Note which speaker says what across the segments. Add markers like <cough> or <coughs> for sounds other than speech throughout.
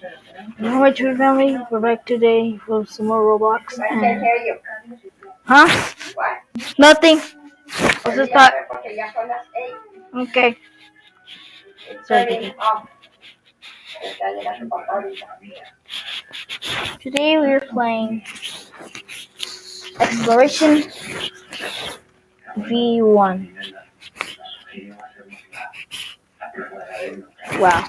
Speaker 1: Hi true family, we're back today with some more Roblox. And... Huh?
Speaker 2: What?
Speaker 1: Nothing. I just thought. Okay. Sorry. Today we are playing Exploration V1. Wow.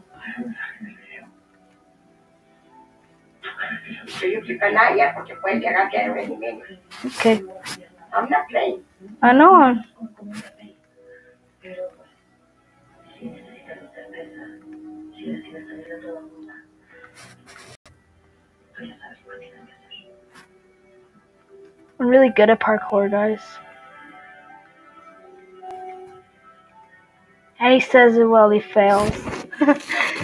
Speaker 2: out porque puede llegar que any minute.
Speaker 1: Okay.
Speaker 2: I'm not playing.
Speaker 1: Ah, I know. I'm really good at parkour, guys. And he says it while he fails. <laughs>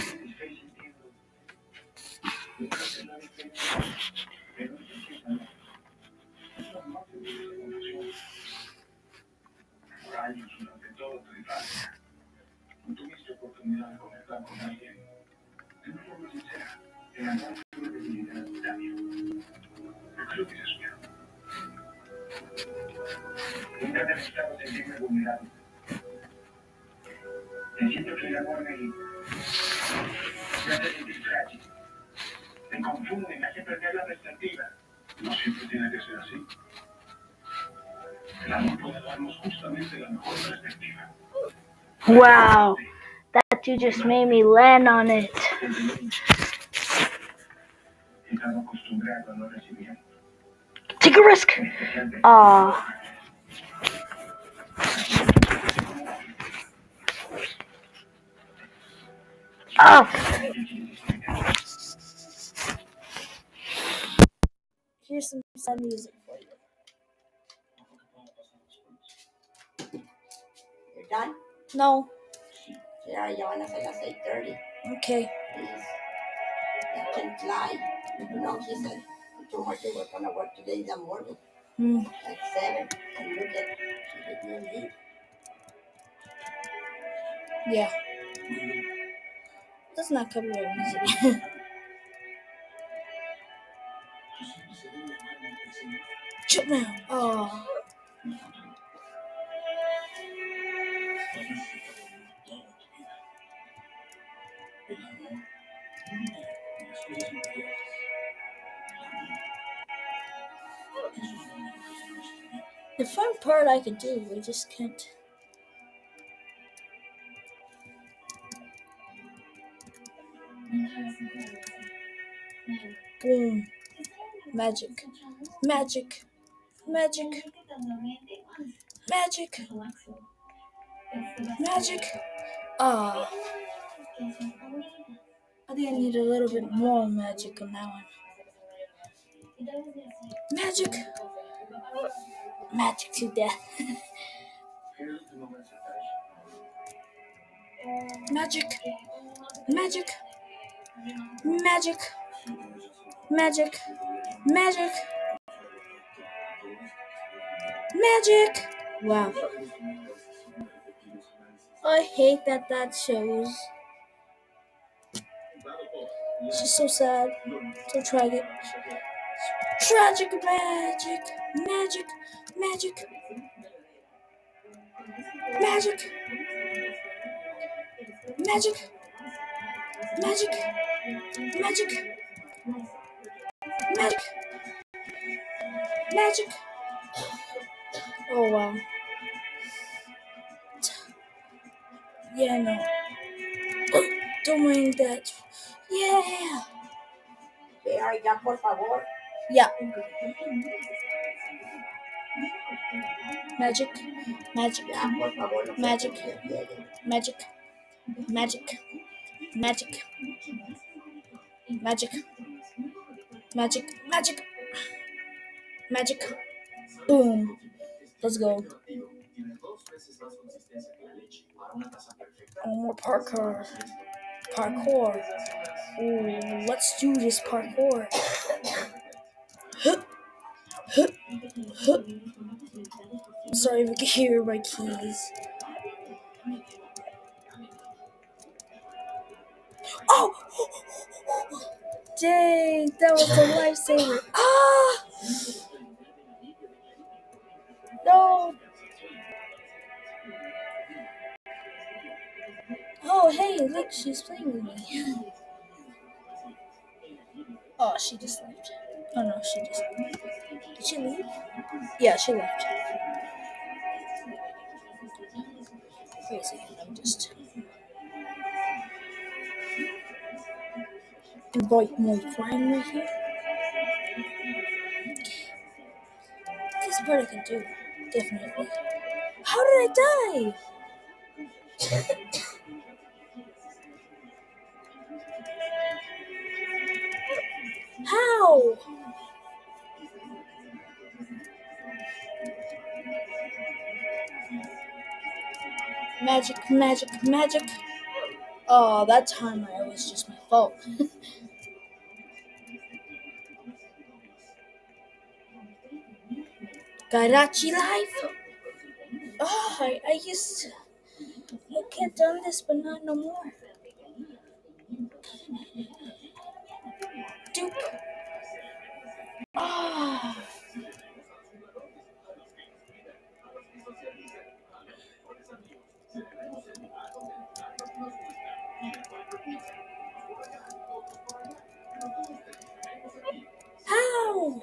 Speaker 3: oportunidad de conectar con alguien de una forma sincera, en amor y una debilidad espontánea. ¿Por qué lo tienes miedo? Nunca te he necesitado sentirme vulnerable. Te siento que el amor me, me hace sentir frágil. Me confunde, me hace perder la perspectiva. No siempre tiene que ser así. El amor puede darnos justamente la mejor perspectiva.
Speaker 1: Wow. That you just made me land on it.
Speaker 3: He estado acostumbrado a no recibir.
Speaker 1: Take a risk.
Speaker 3: Especialmente
Speaker 1: Aw. Oh. Here's some sad music for you.
Speaker 2: You're done?
Speaker 1: No.
Speaker 2: Ya, ya van a ser las 8.30.
Speaker 1: Okay.
Speaker 2: Please. I can fly. You know, he said, tomorrow they were gonna work today in the morning
Speaker 1: Hmm.
Speaker 2: at 7. And look at, she didn't leave.
Speaker 1: Yeah. That's not copyright music. Shut now. Oh. The fun part I could do, we just can't. Boom. Magic. Magic. Magic. Magic. Magic. Ah. I think I need a little bit more magic on that one. Magic. Magic to death. Magic. Magic. Magic. Magic. Magic. Magic. Wow. I hate that that shows. It's just so sad. So tragic. Tragic magic. Magic. Magic. Magic. Magic. Magic. Magic. Magic. Magic. Oh wow. Yeah, no. Oh, <coughs> don't mind that. Yeah.
Speaker 2: Vea, ya, por favor.
Speaker 1: Yeah. Magic. Magic.
Speaker 2: Se
Speaker 1: Magic. Magic. Magic. Magic. Magic. Magic. Magic. magic. Boom. Let's go. Oh, more parkour. Parkour. Ooh, let's do this parkour. <laughs> <laughs> Sorry if you can hear my keys. Oh! Dang, that was a lifesaver. Ah! No! Oh, hey, look, she's playing with me. Oh, she just left. Oh no, she just. Did she leave? Yeah, she left. Second, I'm just. Invite my friend right here. This part I can do, definitely. How did I die? <laughs> Magic, magic, magic. Oh, that time I was just my fault. <laughs> Garachi life. Oh, I, I used to. I can't done this, but not no more. How?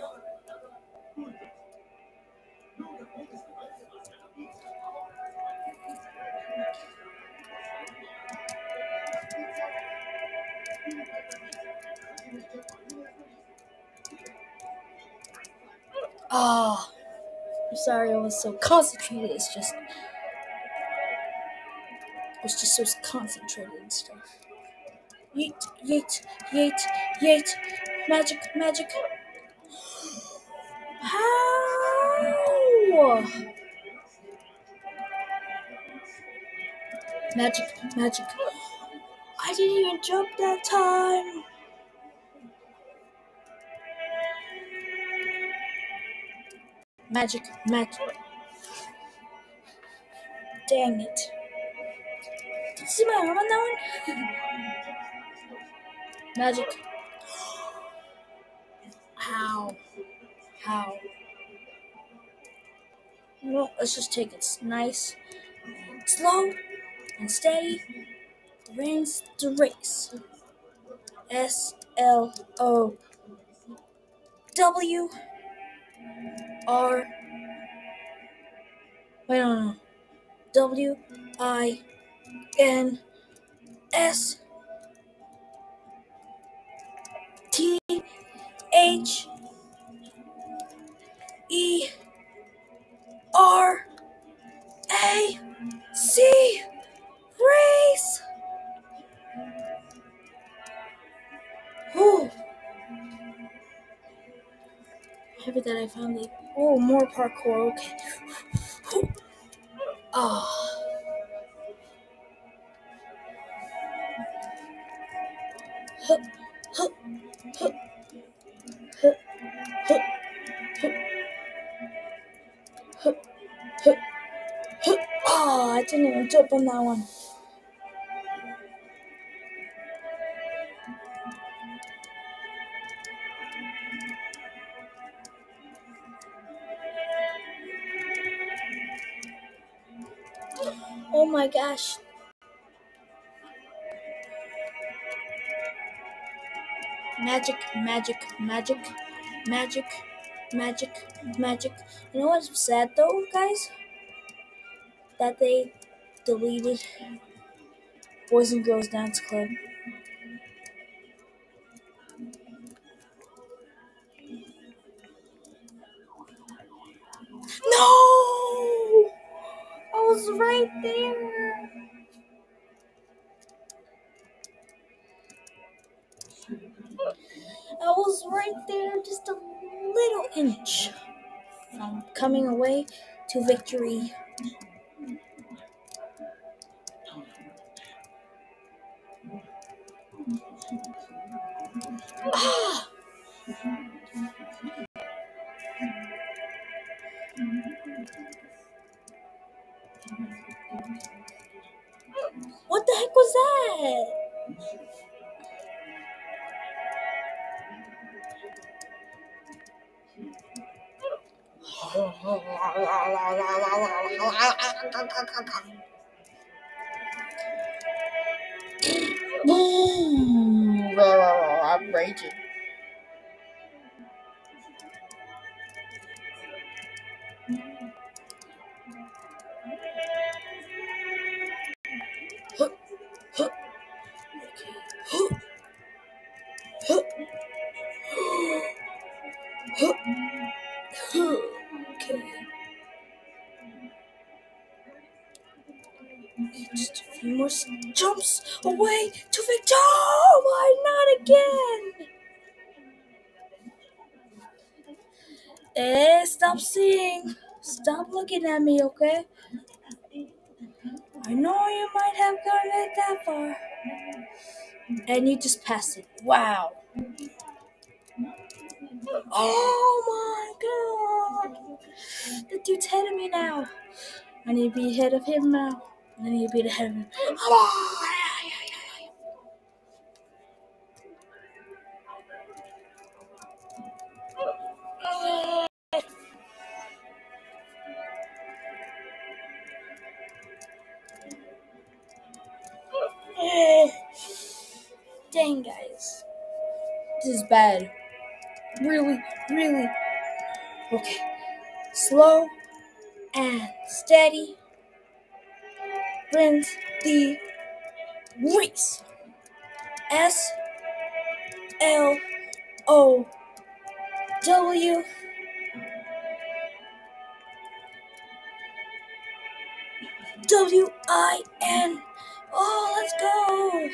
Speaker 1: Oh, I'm sorry I was so concentrated. It's just, I was just so concentrated and stuff. Yeet, yeet, yeet, yeet. Magic, magic. How? Magic, magic. I didn't even jump that time. Magic, magic. Dang it. Did you see my arm on that one? <laughs> magic. How? How? Well, let's just take it nice, and slow, and steady. Wins the race. S L O W R. Wait, no, no. W I N S H E R A C race. Whew. Happy that I found the oh more parkour. Okay. Ah. Hup, hup, hup, I didn't even jump on that one. Oh my gosh. Magic, magic, magic, magic, magic, magic. You know what's sad though, guys? That they deleted Boys and Girls Dance Club. No! I was right there. I was right there, just a little inch. from coming away to victory. Just a few more jumps away to victory. Oh, why not again? Eh, stop seeing. Stop looking at me, okay? I know you might have gotten it that far. And you just passed it. Wow. Oh my god. The dude's ahead of me now. I need to be ahead of him now. I need to be ahead of him. Is bad. Really, really. Okay. Slow and steady wins the race. S L O W W I N. Oh, let's go.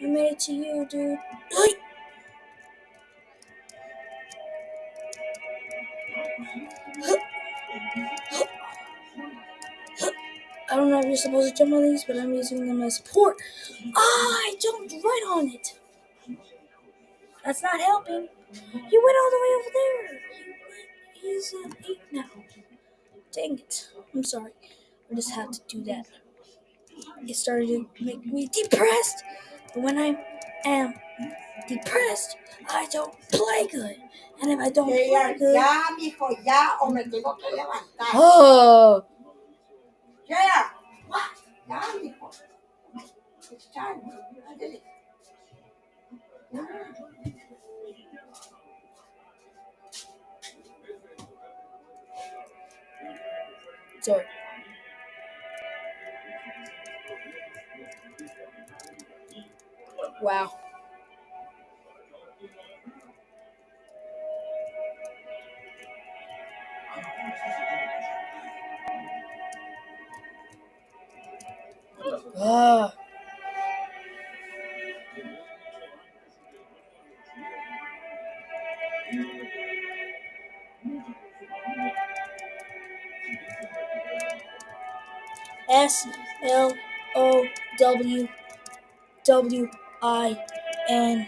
Speaker 1: I made it to you, dude. Hey. I don't know if you're supposed to jump on these, but I'm using them as support. Ah, I jumped right on it. That's not helping. He went all the way over there. He's at eight now. Dang it. I'm sorry. I just had to do that. It started to make me depressed. But when I am depressed, I don't play good. And if I don't play good,
Speaker 2: ya, mijo, ya, o me tengo que levantar.
Speaker 1: oh,
Speaker 2: Ya, It's time.
Speaker 1: Sorry. Wow. Ah. S L O W W I N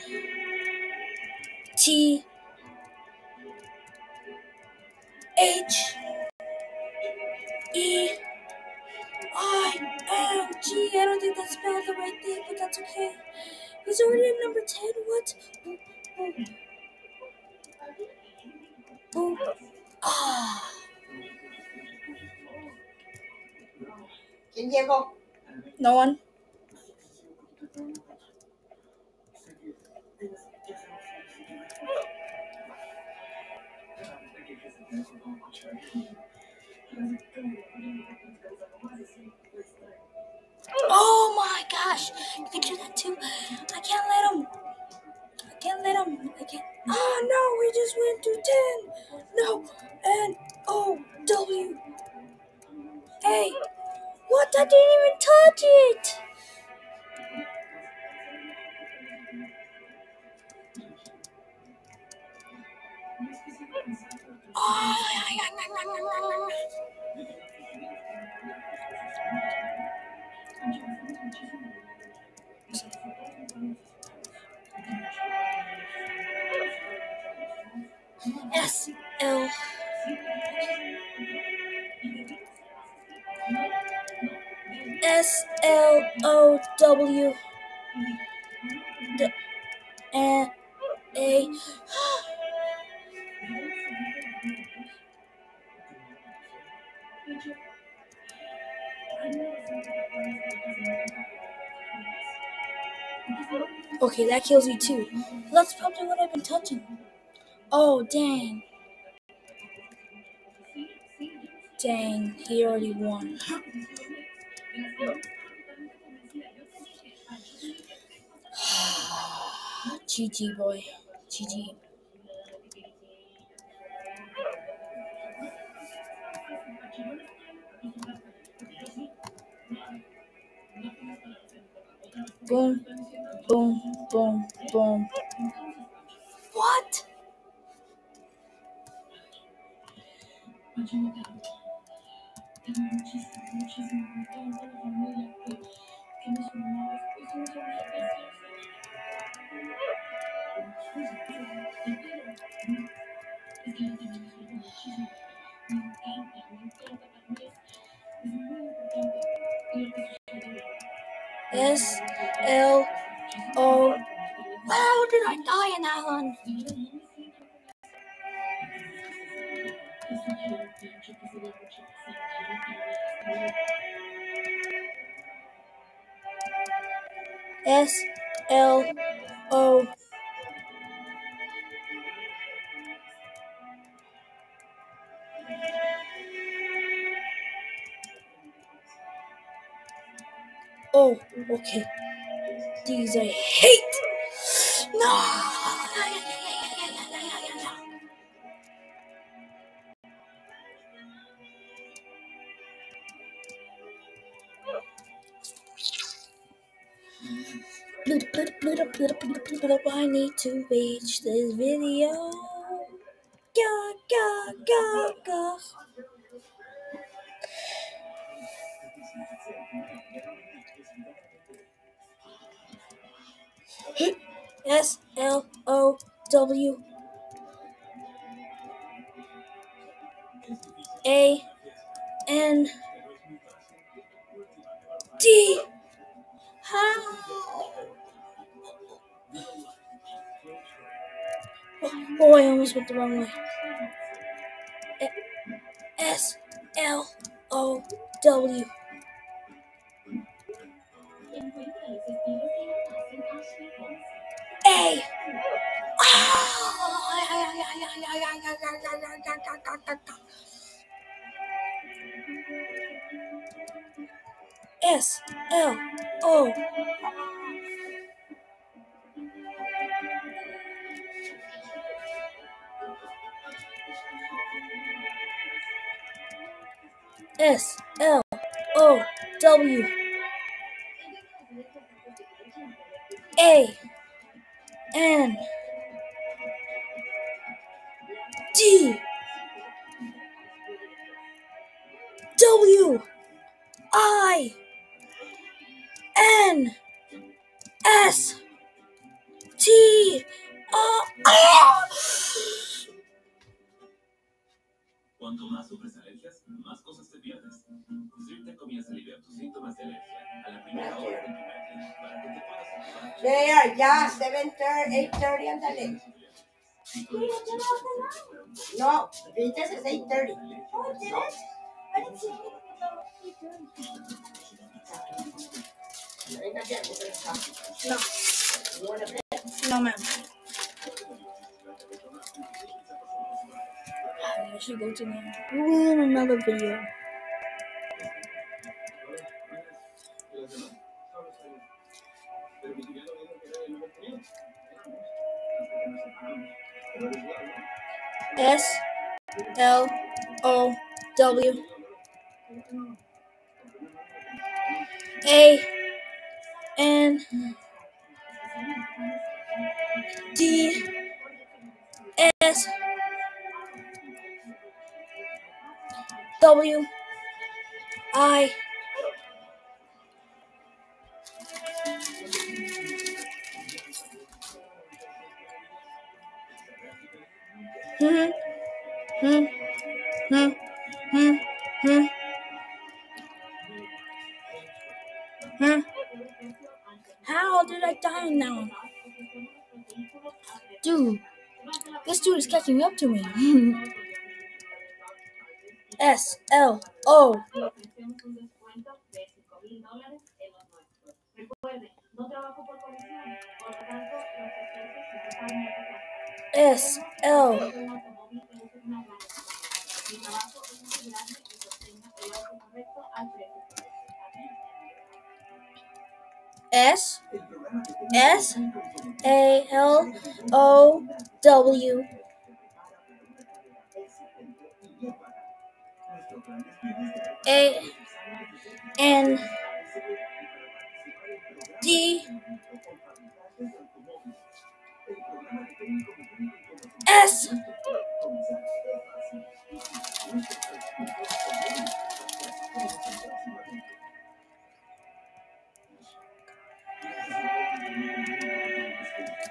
Speaker 1: T No one? Oh my gosh! Can you do that too? I can't let him. I can't let him. I can't. Oh no! We just went to ten. No. N O W A. What? I didn't even touch it. S L S L O W A Okay, that kills you too. That's probably what I've been touching. Oh, dang. Dang, he already won. <sighs> GG, boy. GG. Boom, boom, boom, boom. What? S L O. How did I die in that one? S L O. Oh, okay. These I hate. No. I need to reach this video. Ga ga ga ga. S L O W A N almost went the wrong way. S L O W W A N D W I N S T ah!
Speaker 4: Cuanto más sufres alergias, más cosas te pierdes. Zyrtec comienza a aliviar tus síntomas de alergia a la primera hora de tu para que te puedas activar.
Speaker 2: There, ya, 7.30, 8.30, ándale. No, viste, es 8.30. Venga, ya, pues, está.
Speaker 1: No, no, ma'am. Should go to the in another video. S L O W A N D W I Hmm. Hmm. Hmm. Hmm. Hmm. Hmm. How did I die now? Dude, this dude is catching up to me. <laughs> S L O. S L S S A L O W A N D S.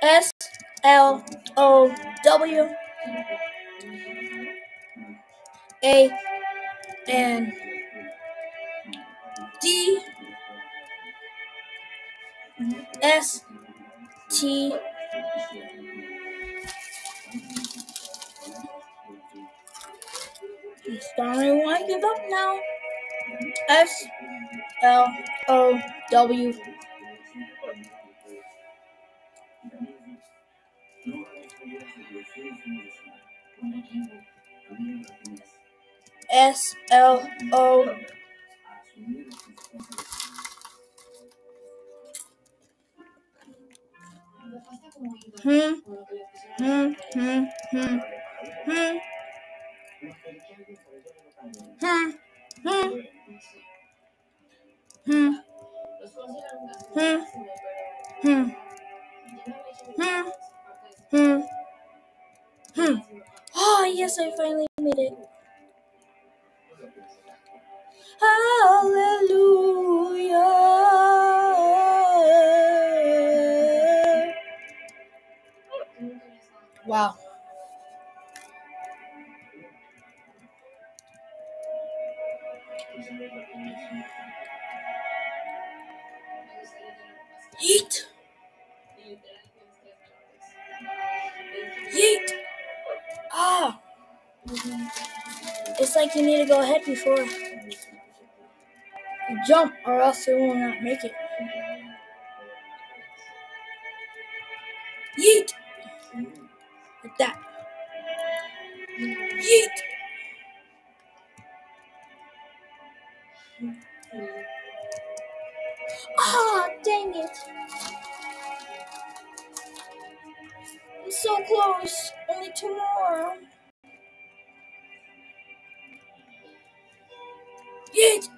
Speaker 1: S L O W. A N D S T want to give up now. S L O W S L O Hmm. Hmm. Hmm. Hmm. Hmm. Hmm. Hmm. Hmm. Hmm. Hmm. Hmm. Hmm. Oh, yes, I finally made it. Hallelujah. Wow. Yeet. Yeet. Ah. It's like you need to go ahead before you jump, or else you will not make it. Yeet. That. Yeet. Ah, dang it. I'm so close. Only two more. Yeet!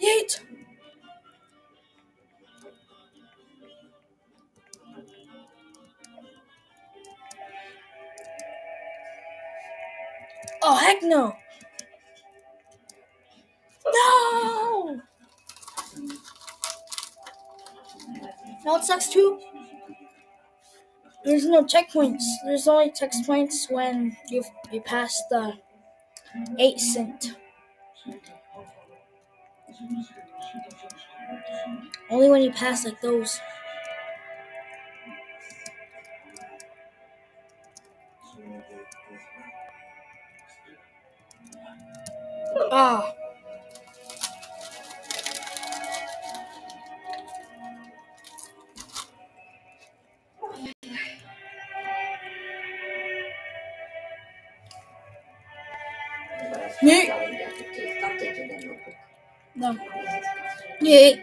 Speaker 1: Yeet! Oh, heck no! No! Now it sucks too. There's no checkpoints. There's only checkpoints when you you pass the eight cent. Only when you pass like those. Ah. Nee.
Speaker 2: Dan. Nee.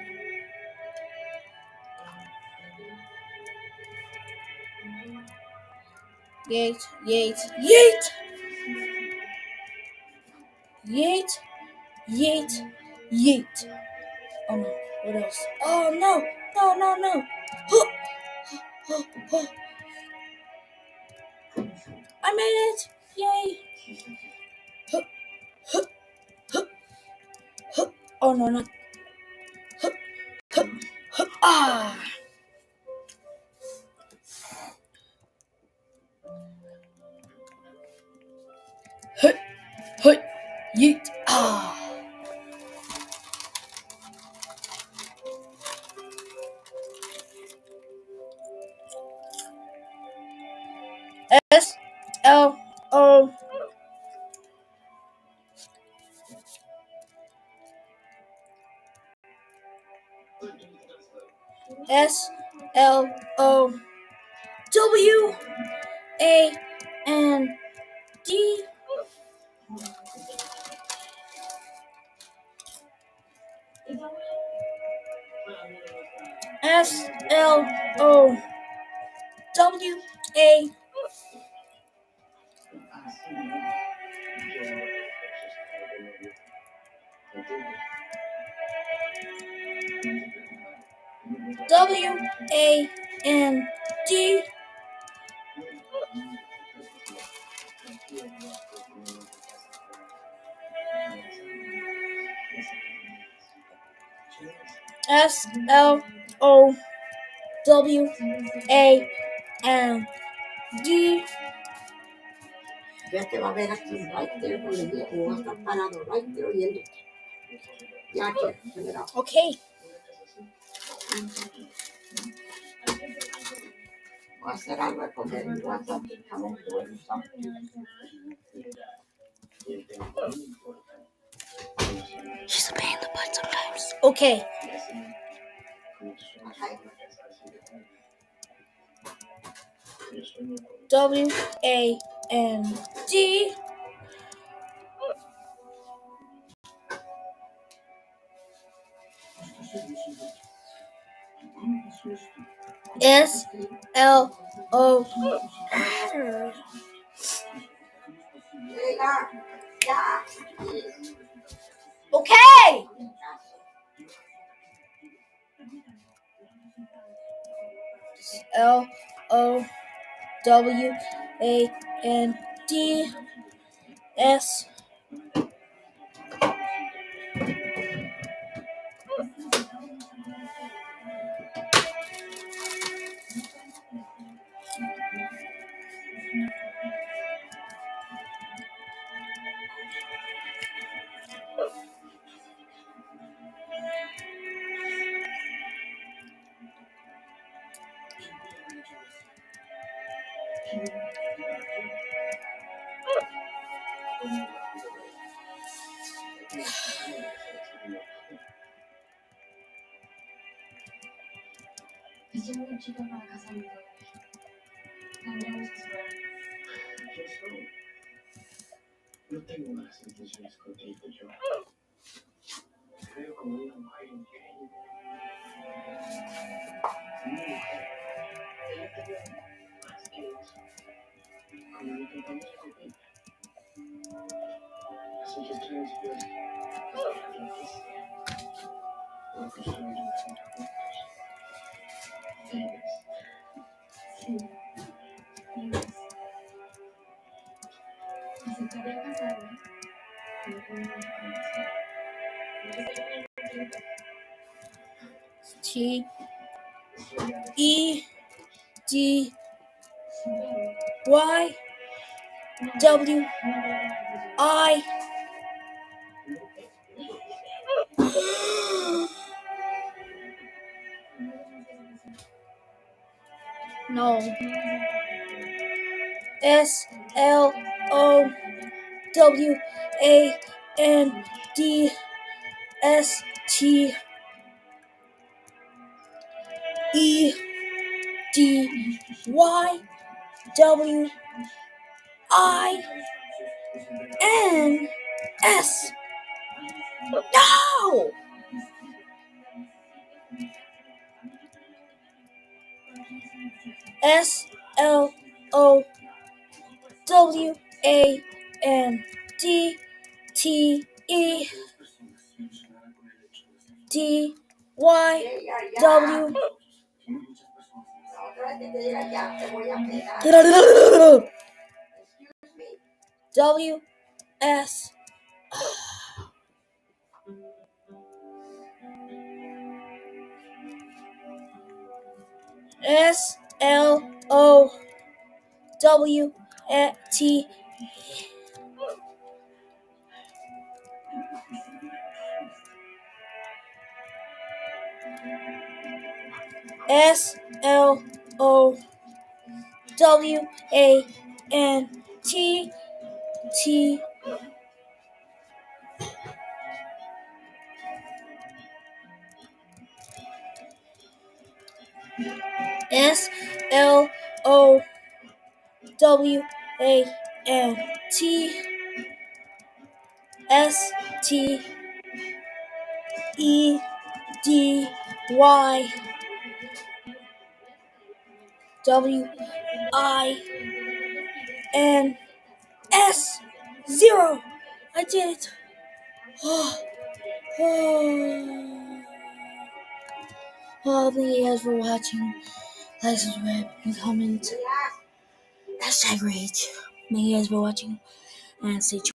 Speaker 2: Jeet, jeet,
Speaker 1: jeet. Yeet. Yeet, yeet. Oh no, what else? Oh no, no, no, no. <gasps> I made it! Yay! <gasps> Oh no, huh. <gasps> Ah! S L O. S L O. W A O W A N D
Speaker 2: Ya te va a ver aquí, right there, va a estar parado, right there, oyéndote. Ya que, se verá.
Speaker 1: Okay.
Speaker 2: Voy a hacer algo de comer y voy a hacer jamón de buen.
Speaker 1: She's a pain in the butt sometimes. Okay. W A N D S L O Okay. L O W A N D S
Speaker 5: Te veo como una mujer increíble.
Speaker 1: T E D. Y. W I No. S L O W A N D S T E D Y W I N S. No! S L O W A N D T E No,
Speaker 2: Excuse me.
Speaker 1: W S S L O W T S L O W A N T T. S L O W A N T. S T E D Y W I N S zero. I did it. <gasps> Oh, oh! thank you guys for watching. Like, subscribe, and comment. Hashtag rage. Thank you guys for watching, and stay tuned.